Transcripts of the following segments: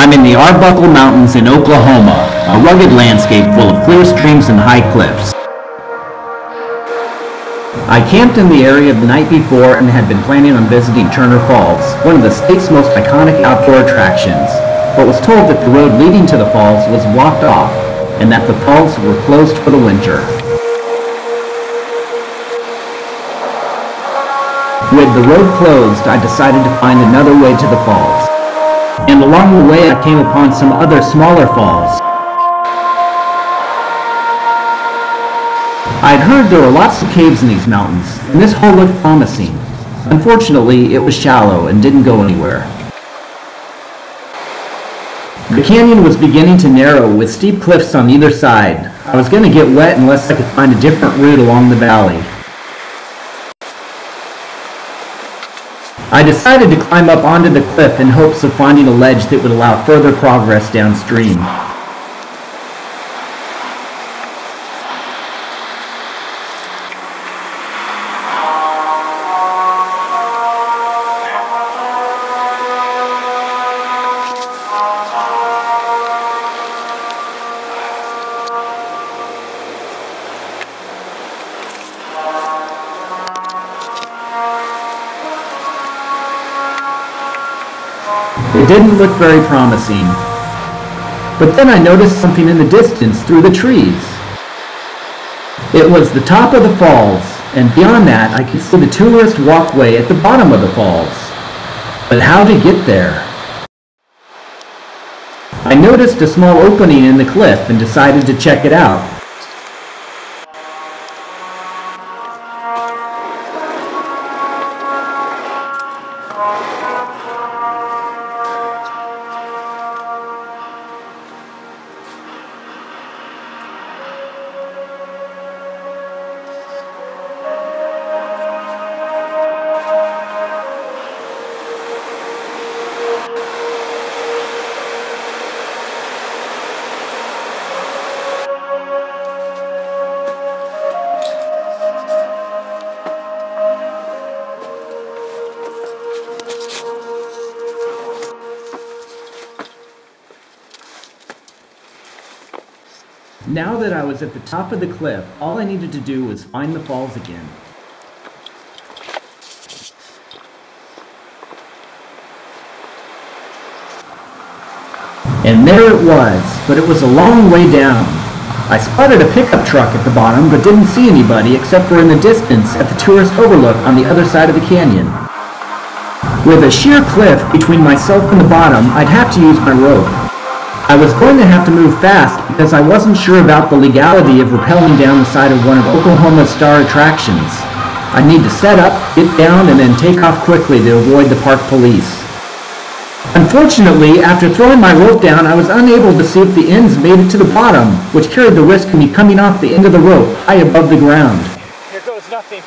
I'm in the Arbuckle Mountains in Oklahoma, a rugged landscape full of clear streams and high cliffs. I camped in the area the night before and had been planning on visiting Turner Falls, one of the state's most iconic outdoor attractions, but was told that the road leading to the falls was blocked off and that the falls were closed for the winter. With the road closed, I decided to find another way to the falls. And along the way, I came upon some other smaller falls. I'd heard there were lots of caves in these mountains, and this hole looked promising. Unfortunately, it was shallow and didn't go anywhere. The canyon was beginning to narrow with steep cliffs on either side. I was going to get wet unless I could find a different route along the valley. I decided to climb up onto the cliff in hopes of finding a ledge that would allow further progress downstream. It didn't look very promising. But then I noticed something in the distance through the trees. It was the top of the falls, and beyond that I could see the tourist walkway at the bottom of the falls. But how to get there? I noticed a small opening in the cliff and decided to check it out. Now that I was at the top of the cliff, all I needed to do was find the falls again. And there it was, but it was a long way down. I spotted a pickup truck at the bottom, but didn't see anybody except for in the distance at the tourist overlook on the other side of the canyon. With a sheer cliff between myself and the bottom, I'd have to use my rope. I was going to have to move fast because I wasn't sure about the legality of rappelling down the side of one of Oklahoma's star attractions. I'd need to set up, get down, and then take off quickly to avoid the park police. Unfortunately, after throwing my rope down, I was unable to see if the ends made it to the bottom, which carried the risk of me coming off the end of the rope high above the ground. Here goes nothing.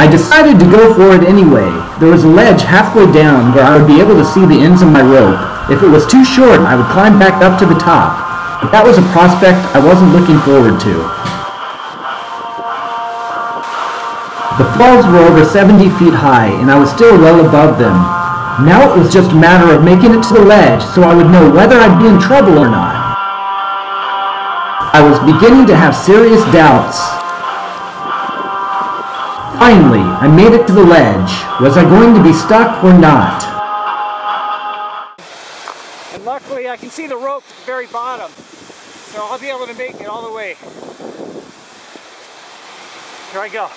I decided to go for it anyway. There was a ledge halfway down where I would be able to see the ends of my rope. If it was too short, I would climb back up to the top. But that was a prospect I wasn't looking forward to. The falls were over 70 feet high, and I was still well above them. Now it was just a matter of making it to the ledge so I would know whether I'd be in trouble or not. I was beginning to have serious doubts. Finally, I made it to the ledge. Was I going to be stuck or not? I can see the rope at the very bottom. So I'll be able to make it all the way. Here I go.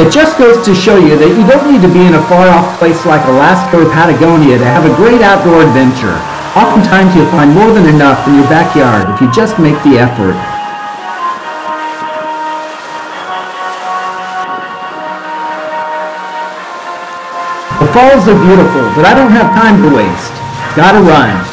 It just goes to show you that you don't need to be in a far-off place like Alaska or Patagonia to have a great outdoor adventure. Oftentimes you'll find more than enough in your backyard if you just make the effort. The falls are beautiful, but I don't have time to waste. Gotta run.